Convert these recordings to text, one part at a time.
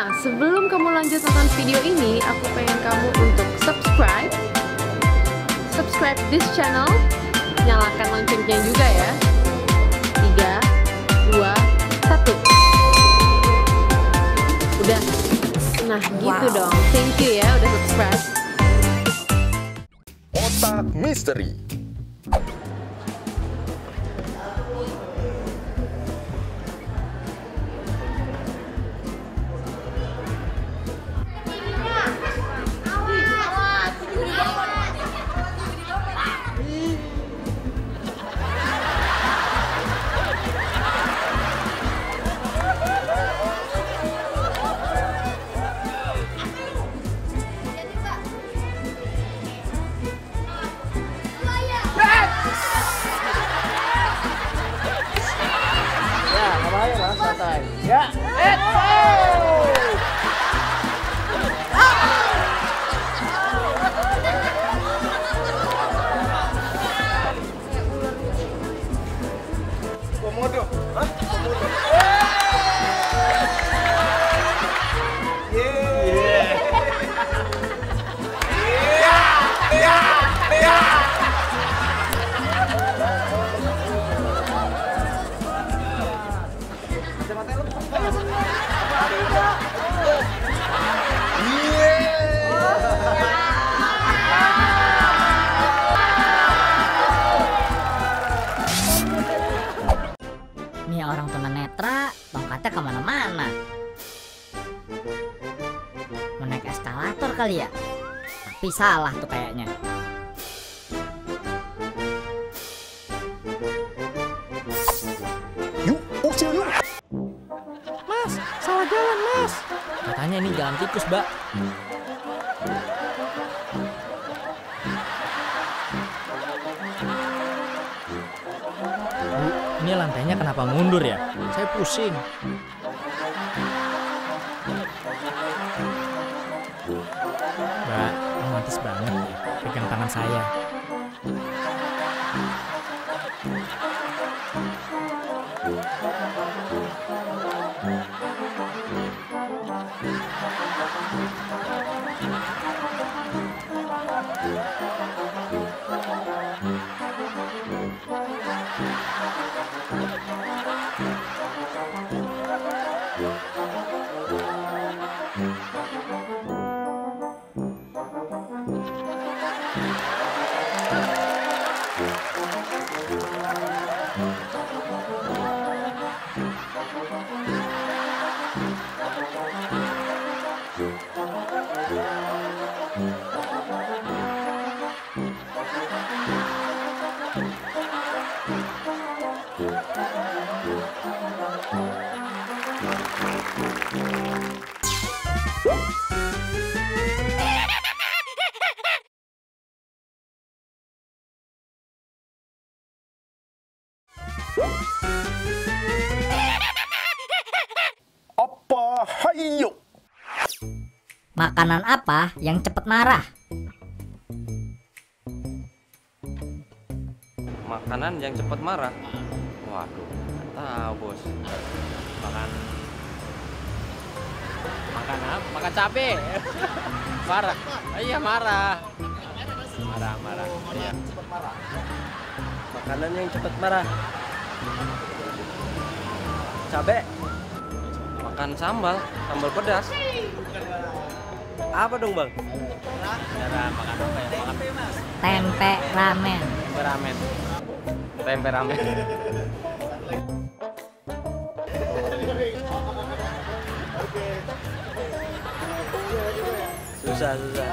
Nah, sebelum kamu lanjut nonton video ini, aku pengen kamu untuk subscribe, subscribe this channel, nyalakan loncengnya juga ya. 3, 2, 1. Udah. Nah, gitu Wow. dong. Thank you ya udah subscribe. Otak Misteri. time. Yeah. It's tongkatnya ke mana-mana. Mau naik eskalator kali ya? Tapi salah tuh kayaknya. Yuk, usil yuk. Mas, salah jalan mas. Katanya ini jalan tikus, Mbak. Lantainya kenapa mundur ya? Saya pusing. Mbak, romantis banget ya. Pegang tangan saya. Apa hayo? Makanan apa yang cepat marah? Makanan yang cepat marah. Waduh, tahu bos. Makan makan apa? Makan cabe. marah. Ah, Iya marah. Marah, marah. Iya. Makanan yang cepat marah. Cabe. Makan sambal, sambal pedas. Apa dong bang? Cara makan apa ya? Makan Tempe ramen. tempe ramen. Tempe ramen. Susah, susah.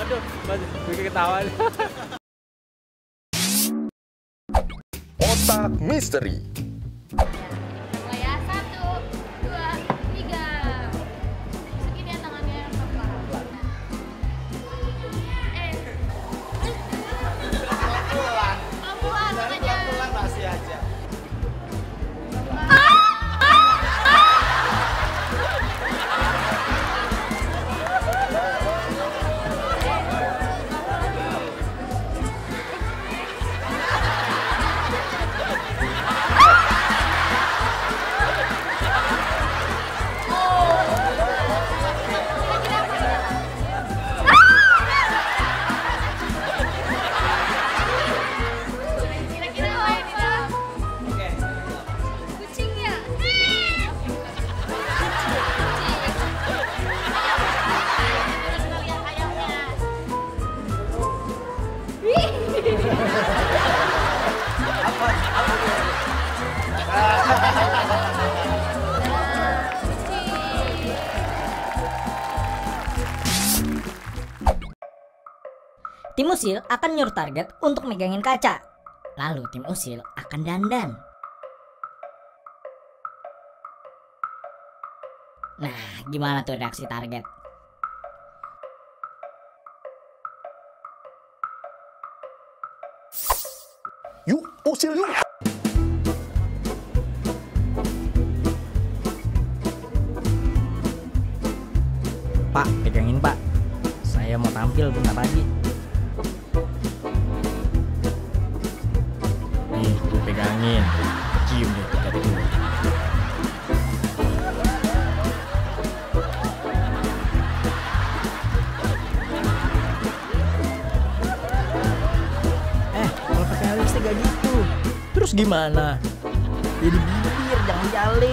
Aduh, masih bikin ketawa. Otak Misteri. Tim usil akan nyuruh target untuk megangin kaca. Lalu tim usil akan dandan. Nah, gimana tuh reaksi target? Yuk, usil yuk. Pak, pegangin pak. Saya mau tampil bentar lagi. Pegangin. Cium deh tiket itu. Eh, kalau pakai alisnya gak gitu. Terus gimana? Jadi bibir, jangan di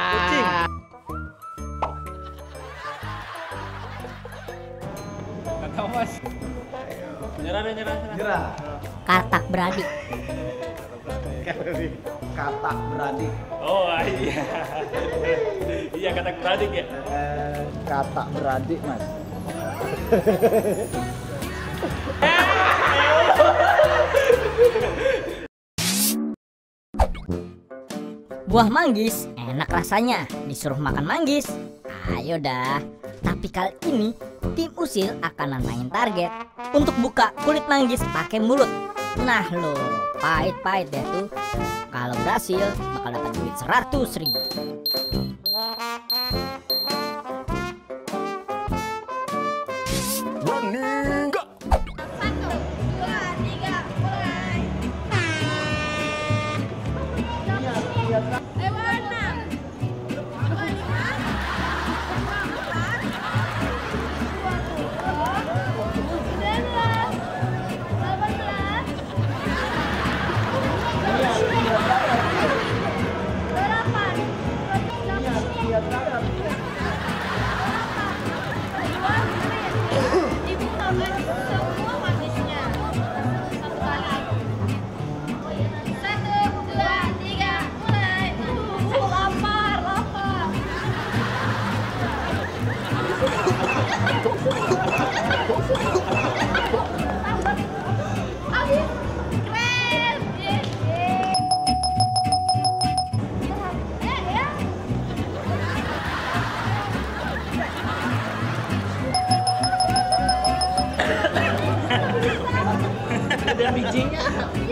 Katak beradik. Katak beradik. Oh iya. iya kata beradik ya. Eh, katak beradik mas. Buah manggis enak rasanya. Disuruh makan manggis. Ayo dah. Tapi kali ini tim usil akan nantangin target untuk buka kulit manggis pakai mulut. Nah lo, pahit-pahit deh tuh. Kalau berhasil bakal dapat duit 100 ribu. ya.